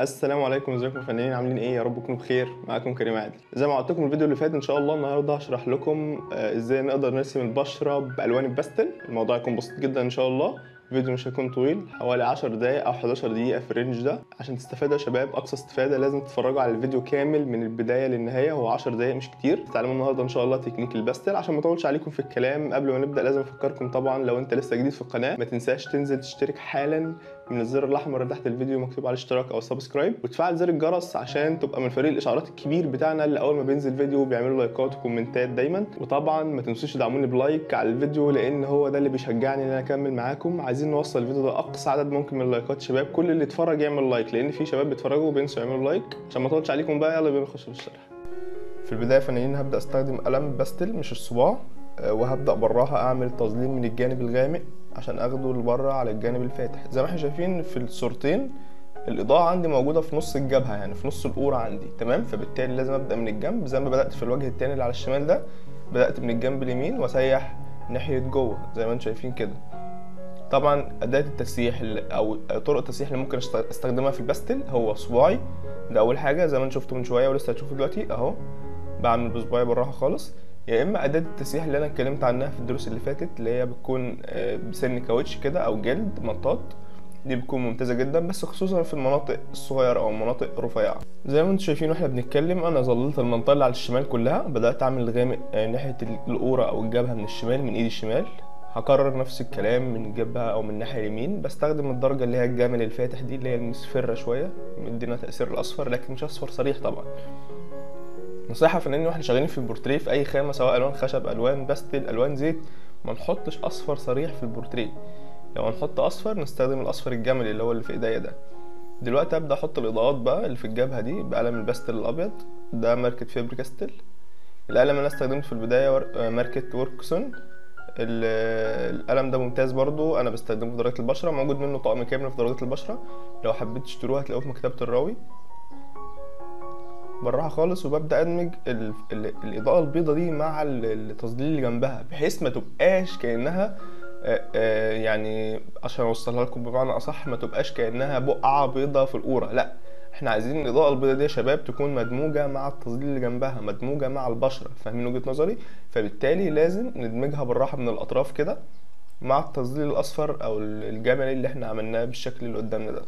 السلام عليكم ازيكم فنانين؟ عاملين إيه؟ يا رب تكونوا بخير. معاكم كريم عادل. زي ما قلت لكم الفيديو اللي فات إن شاء الله النهارده هشرح لكم آه، إزاي نقدر نرسم البشرة بألوان الباستل. الموضوع هيكون بسيط جدا إن شاء الله. الفيديو مش هيكون طويل حوالي 10 دقايق أو 11 دقيقة في ال range ده. عشان تستفادوا يا شباب أقصى استفادة لازم تتفرجوا على الفيديو كامل من البداية للنهاية. هو 10 دقايق مش كتير. تتعلموا النهارده إن شاء الله تكنيك الباستل. عشان ما أطولش عليكم في الكلام قبل ما نبدأ لازم أفكركم طبعا لو أنت لسه جديد في القناة ما تنساش تنزل تشترك حالا من الزر الأحمر اللي تحت الفيديو مكتوب عليه اشتراك أو subscribe وتفعل زر الجرس عشان تبقى من فريق الإشعارات الكبير بتاعنا اللي أول ما بينزل فيديو بيعملوا لايكات وكومنتات دايما. وطبعا ما تنسوش تدعموني ب like على الفيديو لأن هو ده اللي بيشجعني إن أنا أكمل معاكم. عايزين نوصل الفيديو ده اقصى عدد ممكن من اللايكات شباب. كل اللي يتفرج يعمل like لأن في شباب بيتفرجوا وبينسوا يعملوا like. عشان ما أطولش عليكم بقى يلا بينا نخش في الشرح. في البداية فنانين هبدأ أستخدم قلم باستل مش الصباع. آه، وهبدأ براها أعمل تظليل من الجانب الغامق. عشان أخده لبره على الجانب الفاتح. زي ما إحنا شايفين في الصورتين الإضاءة عندي موجودة في نص الجبهة يعني في نص القوره عندي. تمام؟ فبالتالي لازم أبدأ من الجنب. زي ما بدأت في الوجه التاني اللي على الشمال ده بدأت من الجنب اليمين وأسيح ناحية جوه زي ما أنتم شايفين كده. طبعا أداة التسييح اللي- أو طرق التسييح اللي ممكن أستخدمها في الباستل هو صباعي. ده أول حاجة زي ما أنتم شفتوا من شوية ولسه هتشوفوا دلوقتي أهو. بعمل بصباعي بالراحة خالص. يا إما أداة التسييح اللي أنا اتكلمت عنها في الدروس اللي فاتت اللي هي بتكون آه، بسن كاوتش كده أو جلد مطاط دي بتكون ممتازة جدا بس خصوصا في المناطق الصغيرة أو المناطق الرفيعه زي ما أنتم شايفين وإحنا بنتكلم أنا ظللت المنطقة اللي على الشمال كلها. بدأت أعمل الغامق آه، ناحية القوره أو الجبهة من الشمال من إيدي الشمال. هكرر نفس الكلام من الجبهة أو من الناحية اليمين. بستخدم الدرجة اللي هي الجمل الفاتح دي اللي هي المصفره شوية مدينا تأثير الأصفر لكن مش أصفر صريح طبعا. نصيحة فنانين وإحنا شغالين في البورتريه في أي خامة سواء ألوان خشب ألوان باستل ألوان زيت ما نحطش أصفر صريح في البورتريه. لو هنحط أصفر نستخدم الأصفر الجملي اللي هو اللي في إيديا ده. دلوقتي أبدأ أحط الإضاءات بقى اللي في الجبهة دي بقلم الباستل الأبيض ده ماركة Faber-Castell القلم اللي أنا استخدمته في البداية ور- آه، ماركة وركسون ال- القلم ده ممتاز برضو أنا بستخدمه في درجات البشرة موجود منه طقم كامل في درجات البشرة. لو حبيت تشتروه هتلاقوه في مكتبة الراوي. بالراحه خالص وببدأ أدمج ال... ال... الإضاءة البيضة دي مع ال- التظليل اللي جنبها بحيث ما تبقاش كأنها يعني عشان أوصلها لكم بمعنى أصح ما تبقاش كأنها بقعة بيضة في القوره لأ إحنا عايزين الإضاءة البيضاء دي يا شباب تكون مدموجة مع التظليل اللي جنبها مدموجة مع البشرة فاهمين وجهة نظري؟ فبالتالي لازم ندمجها بالراحة من الأطراف كده مع التظليل الأصفر أو الجملي اللي إحنا عملناه بالشكل اللي قدامنا ده.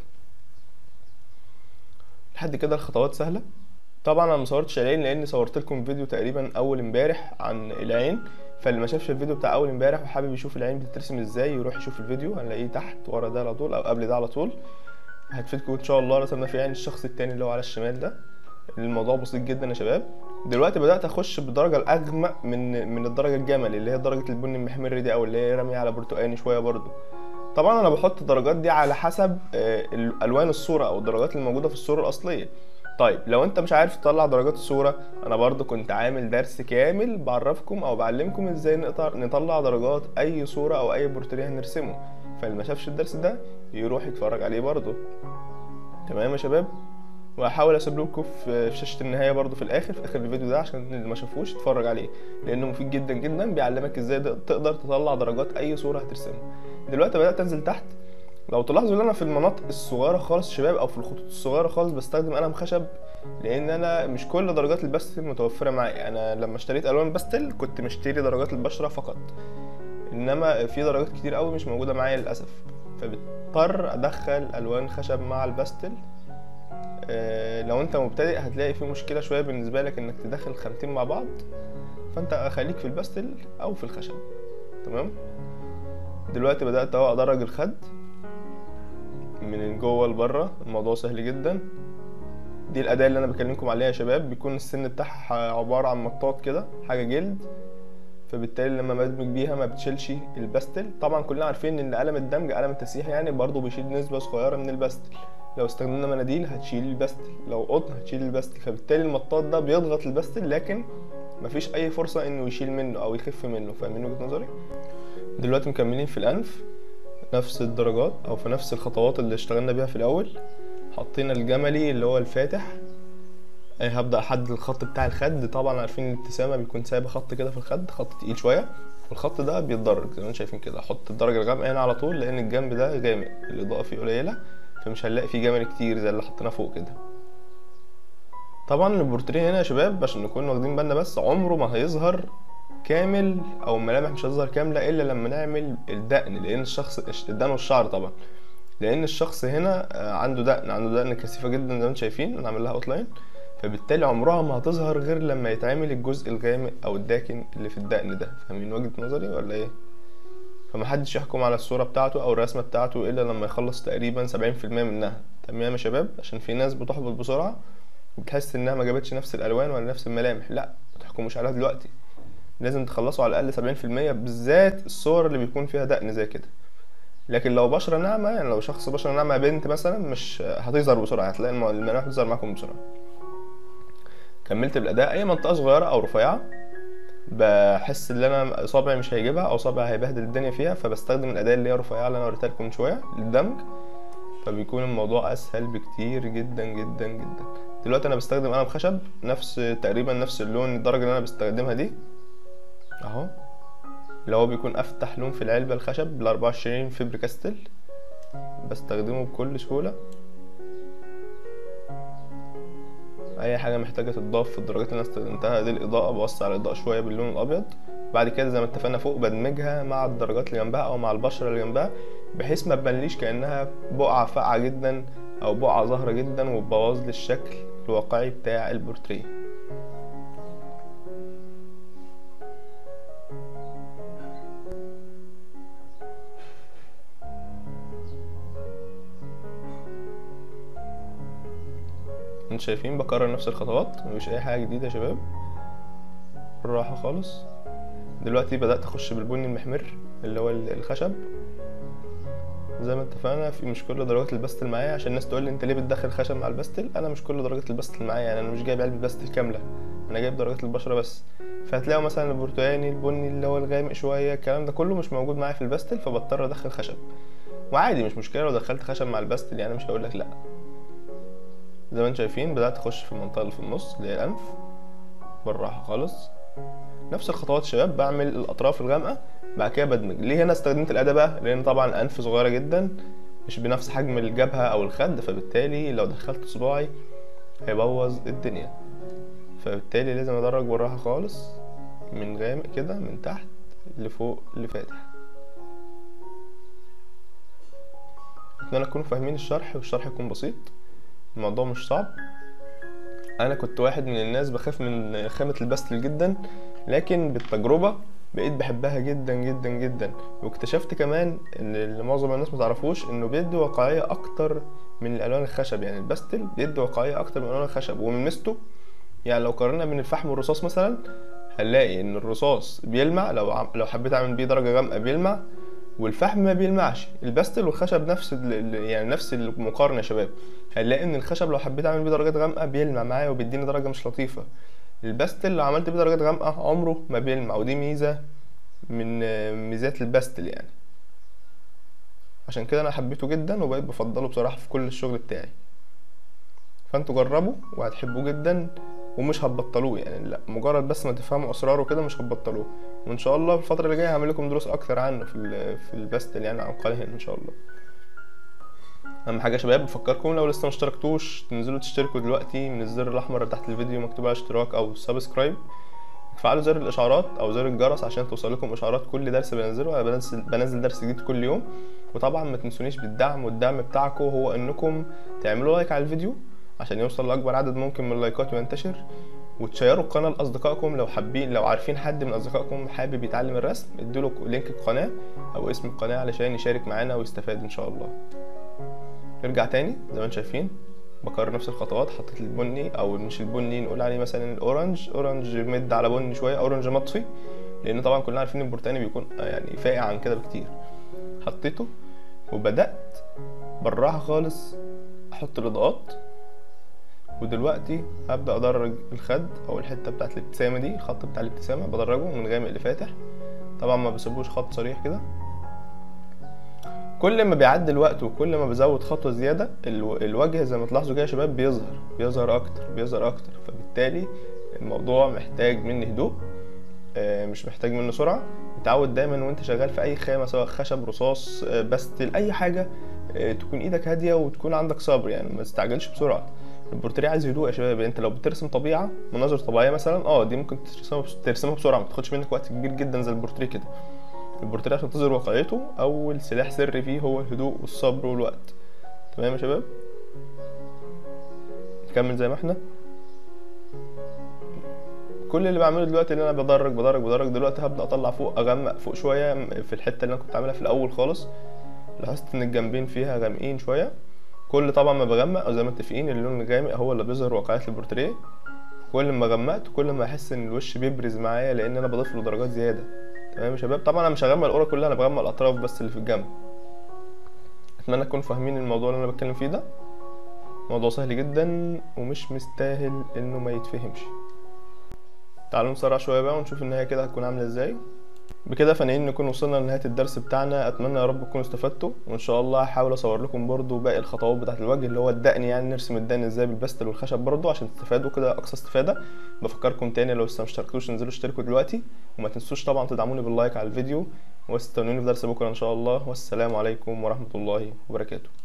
لحد كده الخطوات سهلة؟ طبعا أنا مصورتش العين لأن صورت لكم فيديو تقريبا أول امبارح عن العين فاللي ما شافش الفيديو بتاع أول امبارح وحابب يشوف العين بتترسم إزاي يروح يشوف الفيديو هنلاقيه تحت ورا ده على طول أو قبل ده على طول. هتفيدكم إن شاء الله رسمنا في عين الشخص التاني اللي هو على الشمال ده. الموضوع بسيط جدا يا شباب. دلوقتي بدأت أخش بالدرجه الأغمق من من الدرجة الجملي اللي هي درجة البني المحمر دي أو اللي هي راميه على برتقاني شوية برضو. طبعا أنا بحط الدرجات دي على حسب آه، ألوان الصورة أو الدرجات الموجودة في الصورة الأصلية. طيب لو انت مش عارف تطلع درجات الصورة أنا برضو كنت عامل درس كامل بعرفكم أو بعلمكم إزاي نقدر نطلع درجات أي صورة أو أي بورتريه هنرسمه. فاللي ما شافش الدرس ده يروح يتفرج عليه برضو. تمام يا شباب؟ وهحاول أسيب لكم في شاشة النهاية برضو في الآخر في آخر الفيديو ده عشان اللي ما شافوش يتفرج عليه لأنه مفيد جدا جدا بيعلمك إزاي تقدر تطلع درجات أي صورة هترسمها دلوقتي بدأت أنزل تحت لو تلاحظوا إن أنا في المناطق الصغيرة خالص شباب أو في الخطوط الصغيرة خالص بستخدم قلم خشب لأن أنا مش كل درجات الباستل متوفرة معايا. أنا لما اشتريت ألوان باستل كنت مشتري درجات البشرة فقط. إنما في درجات كتير قوي مش موجودة معايا للأسف. فبضطر أدخل ألوان خشب مع الباستل. آه، لو أنت مبتدئ هتلاقي في مشكلة شوية بالنسبة لك إنك تدخل خامتين مع بعض. فأنت خليك في الباستل أو في الخشب. تمام؟ دلوقتي بدأت أهو أدرج الخد. جوه لبره الموضوع سهل جدا. دي الأداة اللي أنا بكلمكم عليها يا شباب. بيكون السن بتاعها عبارة عن مطاط كده حاجة جلد. فبالتالي لما بدمج بيها ما بتشيلش الباستل. طبعا كلنا عارفين إن قلم الدمج قلم التسييح يعني برضه بيشيل نسبة صغيرة من الباستل. لو استخدمنا مناديل هتشيل الباستل لو قطن هتشيل الباستل. فبالتالي المطاط ده بيضغط الباستل لكن مفيش أي فرصة إنه يشيل منه أو يخف منه. فاهمين وجهة نظري؟ دلوقتي مكملين في الأنف. نفس الدرجات أو في نفس الخطوات اللي اشتغلنا بيها في الأول. حطينا الجملي اللي هو الفاتح. هبدأ أحدد الخط بتاع الخد. طبعا عارفين الابتسامه بيكون سايبة خط كده في الخد خط تقيل شوية. والخط ده بيتدرج زي ما أنتم شايفين كده. أحط الدرجة الغامقة هنا على طول لأن الجنب ده غامق. الإضاءة فيه قليلة فمش هنلاقي فيه جمل كتير زي اللي حطيناه فوق كده. طبعا البورتريه هنا يا شباب عشان نكون واخدين بالنا بس عمره ما هيظهر كامل أو الملامح مش هتظهر كاملة إلا لما نعمل الدقن لأن الشخص الدقن والشعر طبعا. لأن الشخص هنا آه، عنده دقن عنده دقن كثيفة جدا زي ما أنتم شايفين أنا عامل لها اوتلاين فبالتالي عمرها ما هتظهر غير لما يتعمل الجزء الغامق أو الداكن اللي في الدقن ده. فاهمين وجهة نظري ولا إيه؟ فمحدش يحكم على الصورة بتاعته أو الرسمة بتاعته إلا لما يخلص تقريبا 70% منها. تمام يا شباب؟ عشان في ناس بتحبط بسرعة وبتحس إنها ما جابتش نفس الألوان ولا نفس الملامح. لا ما تحكموش عليها دلوقتي. لازم تخلصوا على الأقل 70% بالذات الصور اللي بيكون فيها دقن زي كده. لكن لو بشرة ناعمة يعني لو شخص بشرة ناعمة بنت مثلا مش هتظهر بسرعة هتلاقي الم- الملامح بتظهر معاكم بسرعة. كملت بالأداء. أي منطقة صغيرة أو رفيعة بحس إن أنا صابعي مش هيجيبها أو صابعي هيبهدل الدنيا فيها فبستخدم الأداة اللي هي رفيعة اللي أنا وريتها لكم من شوية للدمج. فبيكون الموضوع أسهل بكتير جدا جدا جدا. دلوقتي أنا بستخدم قلم خشب نفس تقريبا نفس اللون الدرجة اللي أنا بستخدمها دي. أهو. اللي هو بيكون أفتح لون في العلبة الخشب بال 24 فبر كاستل بستخدمه بكل سهولة. أي حاجة محتاجة تتضاف في الدرجات اللي أنا استخدمتها دي الإضاءة. بوسع الإضاءة شوية باللون الأبيض. بعد كده زي ما اتفقنا فوق بدمجها مع الدرجات اللي جنبها أو مع البشرة اللي جنبها بحيث ما تبانليش كأنها بقعة فاقعة جدا أو بقعة ظاهره جدا وتبوظ لي الشكل الواقعي بتاع البورتريه. أنتوا شايفين بكرر نفس الخطوات مفيش أي حاجة جديدة يا شباب. بالراحة خالص. دلوقتي بدأت أخش بالبني المحمر اللي هو ال- الخشب. زي ما اتفقنا في مش كل درجات البستل معايا. عشان الناس تقول لي أنت ليه بتدخل خشب مع البستل أنا مش كل درجات البستل معايا. يعني أنا مش جايب علبة بستل كاملة. أنا جايب درجات البشرة بس. فهتلاقوا مثلا البرتقاني البني اللي هو الغامق شوية الكلام ده كله مش موجود معايا في البستل فبضطر أدخل خشب. وعادي مش مشكلة لو دخلت خشب مع البستل يعني مش هقول لك لأ. زي ما أنتم شايفين بدأت أخش في المنطقة اللي في النص اللي هي الأنف. بالراحة خالص. نفس الخطوات شباب بعمل الأطراف الغامقة بعد كده بدمج. ليه هنا استخدمت الأداة بقى؟ لأن طبعا الأنف صغيرة جدا مش بنفس حجم الجبهة أو الخد فبالتالي لو دخلت صباعي هيبوظ الدنيا. فبالتالي لازم أدرج بالراحة خالص من غامق كده من تحت لفوق لفاتح. اتمنى تكونوا فاهمين الشرح والشرح يكون بسيط. الموضوع مش صعب. أنا كنت واحد من الناس بخاف من خامة البستل جدا لكن بالتجربة بقيت بحبها جدا جدا جدا. واكتشفت كمان إن اللي معظم الناس متعرفوش إنه بيدي واقعية أكتر من الالوان الخشب. يعني البستل بيدي واقعية أكتر من الالوان الخشب. ومن ميزته يعني لو قارنا بين الفحم والرصاص مثلا هنلاقي إن الرصاص بيلمع. لو لو حبيت أعمل بيه درجة غامقة بيلمع. والفحم ما بيلمعش. البستل والخشب نفس يعني نفس المقارنة يا شباب هنلاقي إن الخشب لو حبيت أعمل بيه درجات غامقة بيلمع معايا وبيديني درجة مش لطيفة. البستل لو عملت بيه درجات غامقة عمره ما بيلمع ودي ميزة من ميزات البستل يعني. عشان كده أنا حبيته جدا وبقيت بفضله بصراحة في كل الشغل بتاعي. فأنتوا جربوا وهتحبوه جدا. ومش هتبطلوه. يعني لا مجرد بس ما تفهموا أسراره كده مش هتبطلوه. وإن شاء الله في الفترة اللي جاية هعمل لكم دروس أكتر عنه في في البستل يعني عن قناه إن شاء الله. أهم حاجة يا شباب بفكركم لو لسه ما اشتركتوش تنزلوا تشتركوا دلوقتي من الزر الأحمر تحت الفيديو مكتوب على اشتراك أو subscribe. تفعلوا زر الإشعارات أو زر الجرس عشان توصل لكم إشعارات كل درس بنزله. أنا بنزل, بنزل درس جديد كل يوم. وطبعا ما تنسونيش بالدعم والدعم بتاعكم هو إنكم تعملوا like على الفيديو. عشان يوصل لأكبر عدد ممكن من اللايكات وينتشر. وتشيروا القناة لأصدقائكم لو حابين لو عارفين حد من أصدقائكم حابب يتعلم الرسم ادوا link القناة أو اسم القناة علشان يشارك معانا ويستفاد إن شاء الله. نرجع تاني زي ما أنتم شايفين بكرر نفس الخطوات حطيت البني أو مش البني نقول عليه مثلا ال orange orange مد على بني شوية orange مطفي لأن طبعا كلنا عارفين البرتقاني بيكون يعني فاقع عن كده بكتير. حطيته وبدأت بالراحة خالص أحط الإضاءات ودلوقتي هبدأ أدرج الخد أو الحتة بتاعت الابتسامة دي الخط بتاع الابتسامة بدرجه من غامق لفاتح. طبعا ما بسيبوش خط صريح كده. كل ما بيعدي الوقت وكل ما بزود خطوة زيادة الو- الوجه زي ما تلاحظوا كده يا شباب بيظهر بيظهر أكتر بيظهر أكتر. فبالتالي الموضوع محتاج مني هدوء آه، مش محتاج منه سرعة. اتعود دايما وأنت شغال في أي خامة سواء خشب رصاص آه، بستل أي حاجة آه، تكون إيدك هادية وتكون عندك صبر يعني ما تستعجلش بسرعة. البورتريه عايز هدوء يا شباب. انت لو بترسم طبيعة مناظر طبيعية مثلا آه دي ممكن ترسمها ترسمها بسرعة ما تاخدش منك وقت كبير جدا زي البورتريه كده. البورتريه عشان تظهر واقعيته أول سلاح سري فيه هو الهدوء والصبر والوقت. تمام يا شباب؟ نكمل زي ما إحنا. كل اللي بعمله دلوقتي إن أنا بدرج بدرج بدرج. دلوقتي هبدأ أطلع فوق أغمق فوق شوية في الحتة اللي أنا كنت عاملها في الأول خالص. لاحظت إن الجنبين فيها غامقين شوية. كل طبعا ما بغمق أو زي ما متفقين اللون الغامق هو اللي بيظهر واقعيه البورتريه. كل ما غمقت كل ما أحس إن الوش بيبرز معايا لأن أنا بضيف له درجات زيادة. تمام يا شباب؟ طبعا أنا مش هغمق القرى كلها أنا بغمق الأطراف بس اللي في الجنب. أتمنى تكونوا فاهمين الموضوع اللي أنا بتكلم فيه ده. موضوع سهل جدا ومش مستاهل إنه ما يتفهمش. تعالوا نسرع شوية بقى ونشوف النهاية كده هتكون عاملة إزاي. بكده فنانين نكون وصلنا لنهاية الدرس بتاعنا. أتمنى يا رب تكونوا استفدتوا وإن شاء الله هحاول أصور لكم برضو باقي الخطوات بتاعة الوجه اللي هو الدقن يعني نرسم الدقن إزاي بالبستل والخشب برضو عشان تستفادوا كده أقصى استفادة. بفكركم تاني لو لسه مشتركتوش انزلوا اشتركوا دلوقتي وما تنسوش طبعا تدعموني باللايك على الفيديو واستنوني في درس بكرة إن شاء الله. والسلام عليكم ورحمة الله وبركاته.